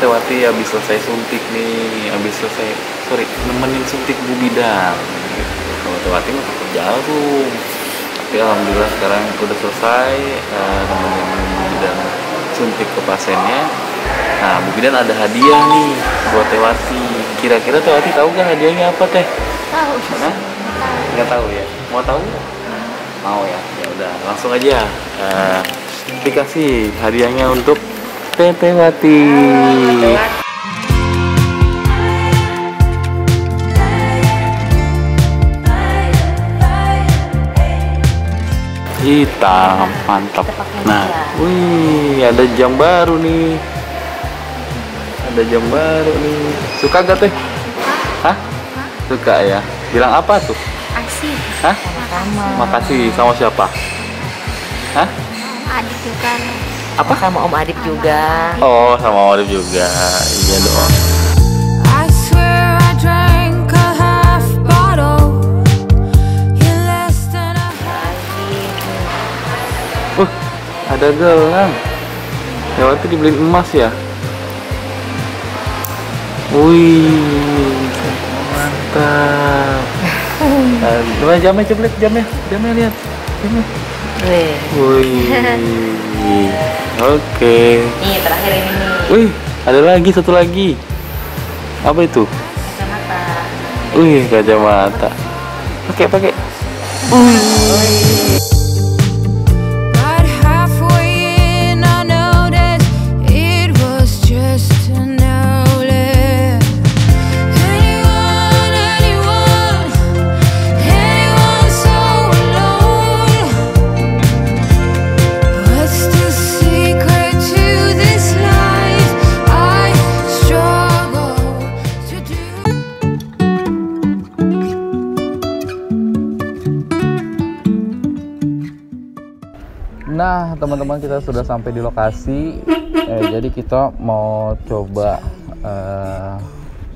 Tewati habis selesai suntik nih, habis selesai sorry nemenin suntik Bu Bidan. Gitu. Kalau Tewati mah tetap jarum. Tapi alhamdulillah sekarang udah selesai uh, nemenin Bu Bidan suntik ke pasiennya. Nah, Bu Bidan ada hadiah nih buat Tewati. Kira-kira Tewati tahu nggak hadiahnya apa teh? Tahu. Hah? Nggak tahu ya. Mau tahu? Mau ya. Ya udah, langsung aja. Uh, dikasih hadiahnya untuk Tetewati. Hitam, mantap. Nah, wih, ada jam baru nih. Ada jam baru nih. Suka gak teh? Hah? Suka ya. Bilang apa tuh? Asik. Hah? Makasih sama siapa? Hah? Adik juga. Apa? Sama Om Adip juga. Oh, sama Warif juga. Iya dong. I swear I drank a half bottle. You're less than a Uh, ada gelang. Lewati dibeliin emas ya? Wih, mantap. Uh, Gimana jamnya coba lihat jamnya, jamnya lihat, jamnya. Wih. Wih, oke. Nih terakhir ini nih. Wih, ada lagi satu lagi. Apa itu? Kacamata. Wih, kacamata. Pakai, pakai. But teman-teman kita sudah sampai di lokasi. Eh, jadi kita mau coba eh,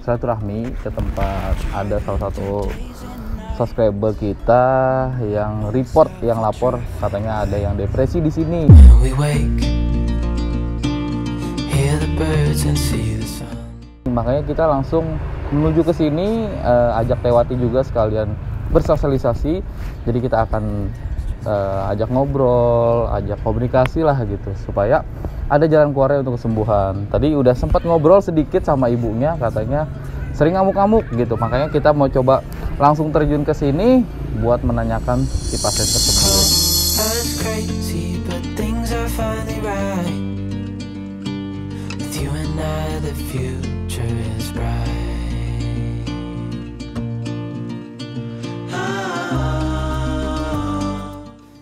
silaturahmi ke tempat ada salah satu subscriber kita yang report, yang lapor katanya ada yang depresi di sini. Makanya kita langsung menuju ke sini, eh, ajak Tewati juga sekalian bersosialisasi. Jadi kita akan eh, ajak ngobrol, ajak komunikasi lah gitu, supaya ada jalan keluarnya untuk kesembuhan. Tadi udah sempat ngobrol sedikit sama ibunya, katanya sering ngamuk-ngamuk gitu. Makanya kita mau coba langsung terjun ke sini buat menanyakan si pasien tersebut. Crazy,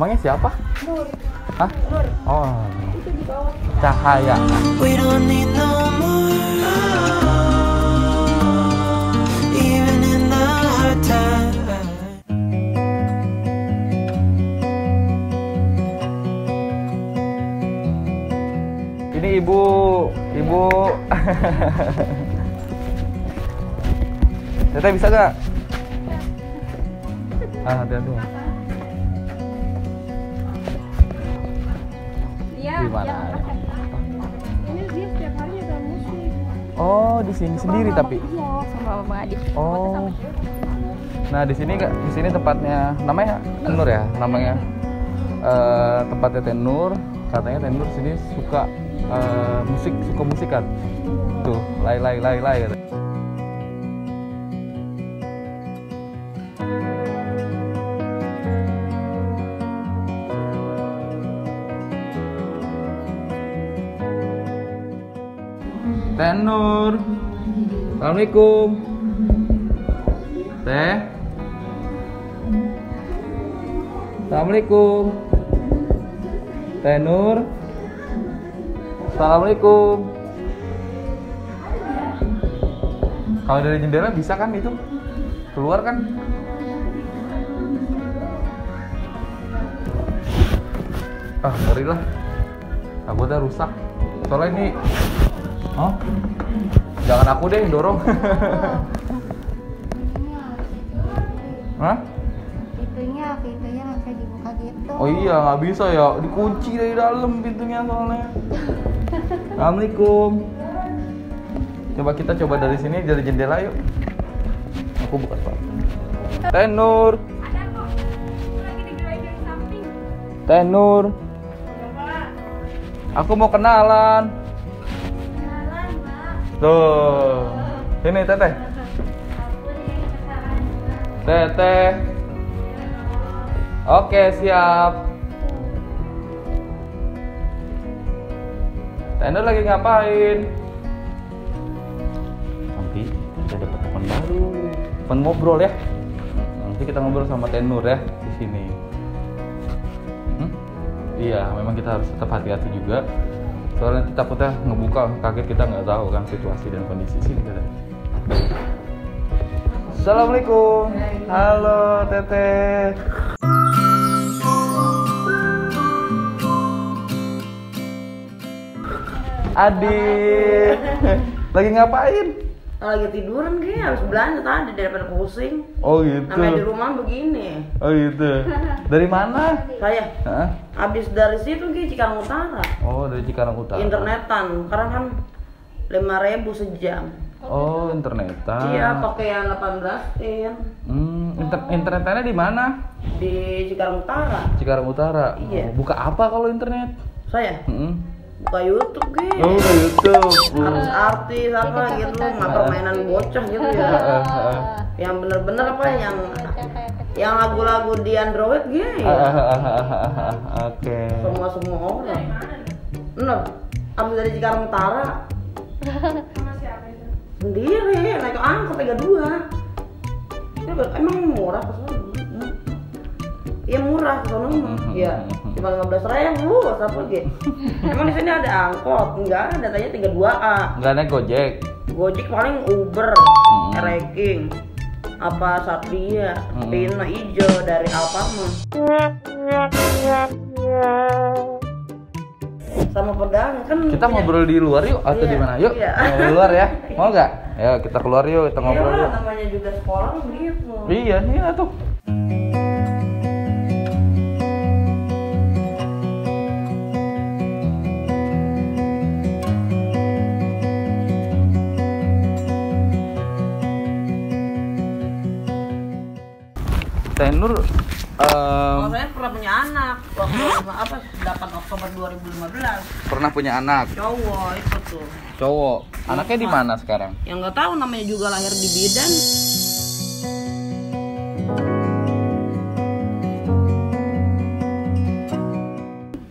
Namanya siapa? Hah? Oh, Cahaya. We don't need no more. Even in the hard times. Ini ibu, ibu. Teteh bisa gak? Ah, hati-hati. Iya, Di mana? Ini dia setiap hari ada musik. Oh, di sini sendiri tapi. Iya, sama Mama Adit. Oh. Nah, di sini Kak, di sini tempatnya namanya Nur ya, namanya. Eh, tempatnya Teh Nur. Katanya Teh Nur sini suka eh, musik, suka musik kan. Tuh, lay lay lay lay. Teh Nur. Assalamualaikum. Teh. Assalamualaikum. Teh Nur. Assalamualaikum. Kalau dari jendela bisa kan itu? Keluar kan? Ah, sorry lah. Takutnya rusak. Soalnya ini Oh? Jangan aku deh yang dorong. Hah? Pintunya, pintunya nggak bisa dibuka gitu. Oh iya nggak bisa ya, dikunci dari dalam pintunya soalnya. Assalamualaikum. Coba kita coba dari sini dari jendela yuk. Aku buka pak. Tenur. Tenur. Aku mau kenalan. Tuh. Ini teteh. Teteh. Oke, siap. Tenur lagi ngapain? Nanti kita dapat teman baru. Teman ngobrol ya. Nanti kita ngobrol sama Tenur ya di sini. Hmm? Iya, memang kita harus tetap hati-hati juga. Soalnya nanti takutnya ngebuka kaget kita nggak tahu kan situasi dan kondisi sini kita. Assalamualaikum. Halo Teteh. Adik. Lagi ngapain? Lagi tiduran kayak harus belanja tadi daripada pusing Oh gitu. namanya di rumah begini Oh gitu. Dari mana? saya Hah? habis dari situ kayak Cikarang Utara Oh dari Cikarang Utara. internetan sekarang kan 5000 sejam Oh internetan. iya pakai yang 18 in Hmm, inter internetannya di mana? di Cikarang Utara Cikarang Utara. Iya. Oh, buka apa kalau internet? saya Hmm. Buka YouTube kayak Oh, ke YouTube. artis artis apa gitu mah permainan bocah gitu ya. Yang bener-bener apa yang yang lagu-lagu di Android gitu ya Oke. semua semua orang. Bener. Abis dari Cikarang Utara sendiri naik angkot tiga dua. Emang murah ke sana Iya murah ke sana mah. Iya, cuma lima belas ribu, apa gitu. Emang di sini ada angkot? Enggak ada, tanya tiga dua A. Nggak naik Gojek. Gojek paling Uber, Hmm. Ranking, apa Satria, Hmm. Pina Ijo dari Alfamart. Sama pedagang kan Kita punya- ngobrol di luar yuk atau Iya, di mana? Yuk. iya. Mau di luar ya? Mau nggak? Ya kita keluar yuk, kita ngobrol Iya, yuk. namanya juga sekolah begitu. Iya, iya tuh. Tenur Kalau em, saya pernah punya anak waktu apa 8 Oktober 2015 pernah punya anak? Cowok itu tuh. Cowok. Anaknya di mana sekarang? yang nggak tahu namanya juga lahir di bidan.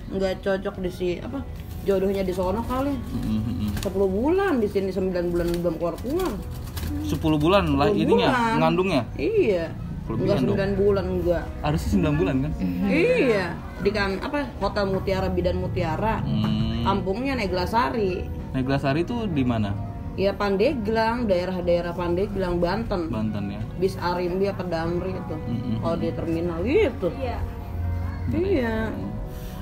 Nggak cocok di si apa jodohnya di sono kali. 10 bulan di sini 9 bulan belum keluar keluar 10 bulan lah 10 ininya bulan. ngandungnya. iya Kelebihan enggak dong. 9 bulan enggak Harusnya 9 bulan kan? iya di kan apa Hotel Mutiara Bidan Mutiara Hmm. kampungnya Neglasari Neglasari itu di mana? ya Pandeglang daerah-daerah Pandeglang Banten Banten ya. bis Arimbi apa Damri itu Mm-mm. kalau di terminal gitu Iya. iya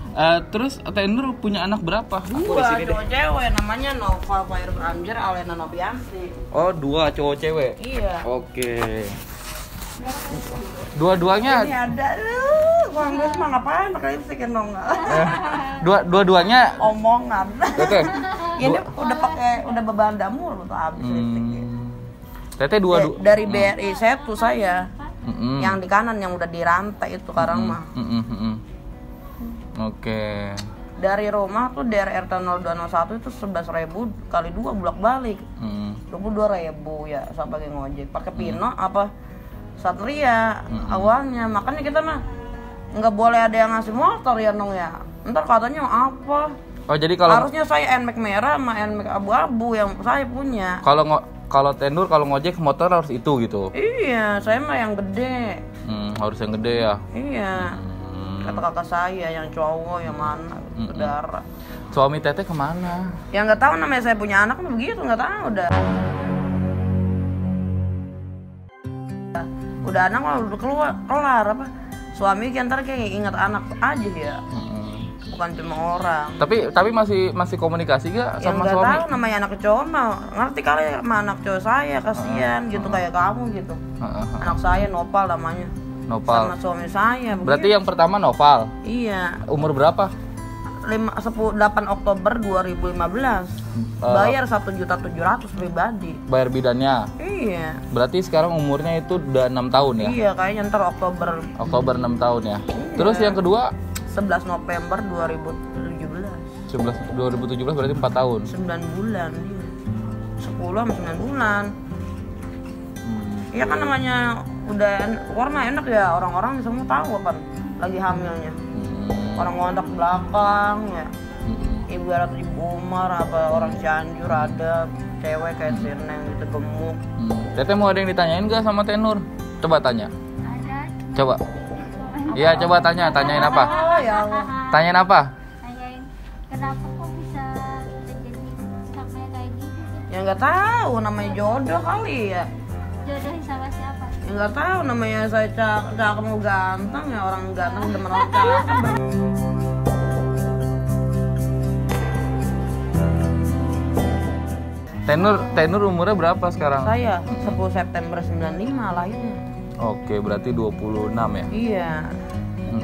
Eh, terus Tenur punya anak berapa? dua cowok cewek namanya Nova Fire Amjar Alena Novianti Oh dua cowok cewek. iya Oke. Dua-duanya, ini ada gua Inggris mah ngapain pakai lipstick ya dong eh, dua dua-duanya. omongan Oke. ini udah pakai udah bebanda mulu tuh habis Hmm. Teteh dua du. dari BRI satu saya Mm-mm. yang di kanan yang udah dirantai itu sekarang mah Mm-mm, mm-mm. Oke. dari rumah tuh dari RT 0201 itu 11.000 ribu kali dua bolak balik Mm. 22 ribu ya sebagai ngojek pakai pino apa satria awalnya. Makanya kita mah nggak boleh ada yang ngasih motor ya nong ya. Ntar katanya apa? Oh jadi kalau harusnya saya nmax merah sama nmax abu-abu yang saya punya. Kalau ngo kalau Tenur kalau ngojek motor harus itu gitu. iya saya mah yang gede. Hmm, harus yang gede ya. iya. Hmm. kata kakak saya yang cowok yang mana saudara. Suami Teteh ke mana? yang nggak tahu namanya saya punya anak begitu nggak tahu udah udah anak mah udah keluar kelar apa suami kan ntar kayak ingat anak aja ya Mm. bukan cuma orang Tapi tapi masih masih komunikasi gak yang sama nggak suami? tahu namanya anak cowok mah ngerti kali sama anak cowok saya kasihan gitu kayak kamu gitu heeh. anak saya Nopal namanya sama Nopal. suami saya Berarti yang pertama Noval. iya Umur berapa? Lima, 10, 8 Oktober 2015 Bayar 1 juta 700 pribadi Bayar bidannya. Iya Berarti sekarang umurnya itu udah enam tahun ya? Iya kayaknya ntar Oktober Oktober 6 tahun ya. Terus yang kedua 11 November 2017 11 2017 berarti 4 tahun. 9 bulan iya. 10 sama 9 bulan Hmm. Iya kan namanya udah warna enak ya orang-orang semua tahu kan lagi hamilnya Hmm. Orang kontak belakang ya Hmm. ibu Umar apa orang Cianjur ada cewek kayak si Neng gitu gemuk Hmm. Teteh mau ada yang ditanyain gak sama Tenur? Coba tanya. Ada Coba. Iya, coba tanya. Tanyain apa? oh ya Allah Tanyain apa? tanyain kenapa kok bisa terjadi sampai kayak gini sih? ya nggak tahu namanya jodoh kali ya Jodohin sama siapa? Ya nggak tahu namanya saya cak cakep mau ganteng ya orang ganteng demen orang cakep Tenur, Tenur umurnya berapa sekarang? saya 10 September 95 lahirnya Oke, berarti 26 ya. iya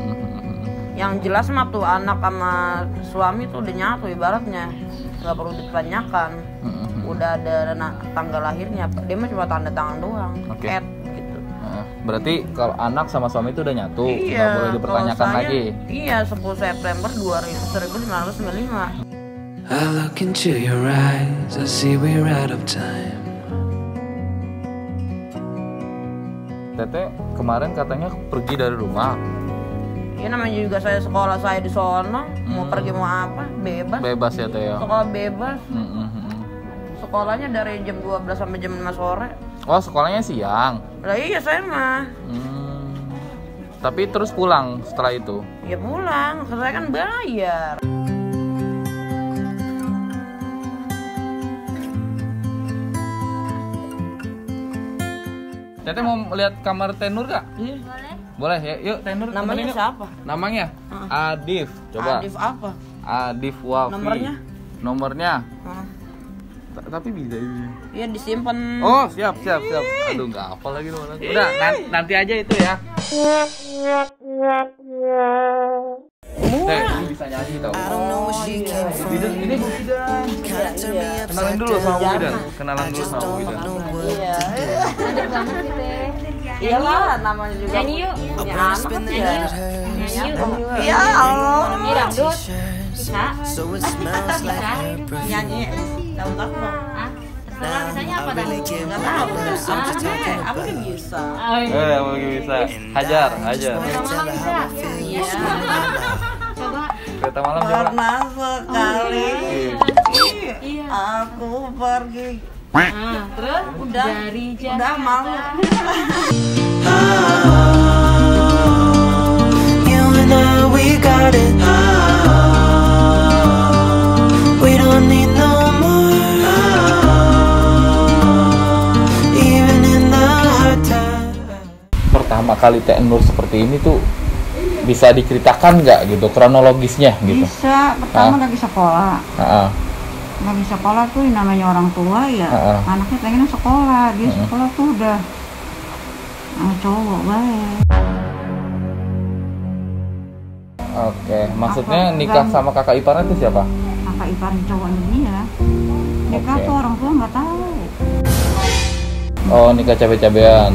yang jelas mah tuh anak sama suami tuh udah nyatu ibaratnya nggak perlu ditanyakan udah ada tanggal lahirnya dia mah cuma tanda tangan doang Oke. Gitu Nah, berarti kalau anak sama suami itu udah nyatu, nggak iya boleh kalau dipertanyakan saya- lagi. iya 10 September 2000 1995 I look into your eyes, I see we're out of time. Teteh kemarin katanya pergi dari rumah, ya namanya juga saya sekolah saya di sono mau Hmm. pergi mau apa bebas bebas ya Teh ya. sekolah bebas hmm. Sekolahnya dari jam 12 sampai jam 5 sore Oh sekolahnya siang. lah iya saya mah Hmm. Tapi terus pulang setelah itu. ya pulang saya kan bayar Teteh mau lihat kamar Tenur gak? Iya. Boleh? Boleh ya, yuk Tenur. namanya yuk. siapa Namanya Adif. Coba. Adif apa Adif Wafi. Nomornya? Nomornya. Hah. Ta- Tapi bisa ini. Iya disimpan. Oh, siap, siap, siap. Aduh, nggak hafal lagi nomornya. Udah, nan- nanti aja itu ya. Ini bisa nyanyi tau. Bidan, ini Bu Bidan. Kenalin dulu sama Bu Bidan. Kenalan dulu sama Bu Bidan. Iya. Banget sih teh. Iyalah namanya juga. Nyanyi yuk. Anak kan ya. Nyanyi yuk. Iya Allah. Nyanyi dangdut. Bisa? Perfume. Nyanyi. Tahu tak? Ah, terserah bisanya apa Nggak tahu. Aku kan bisa. Eh, bisa? Hajar, hajar. Iya. Coba. Kereta malam coba. Pernah sekali. Iya. Iya. Aku pergi. Nah, terus Udah. Udah mau. kali Teh Nur seperti ini tuh bisa diceritakan nggak gitu kronologisnya gitu? Bisa, pertama Ah. lagi sekolah. Heeh. Lagi sekolah tuh namanya orang tua ya, Ah, ah. anaknya pengen sekolah. Dia Mm-mm. sekolah tuh udah sama cowok baik. Oke, maksudnya Apa? nikah sama kakak iparnya itu siapa? Kakak ipar cowoknya dia. Nikah Oke. tuh orang tua nggak tahu. Oh, nikah cabe-cabean.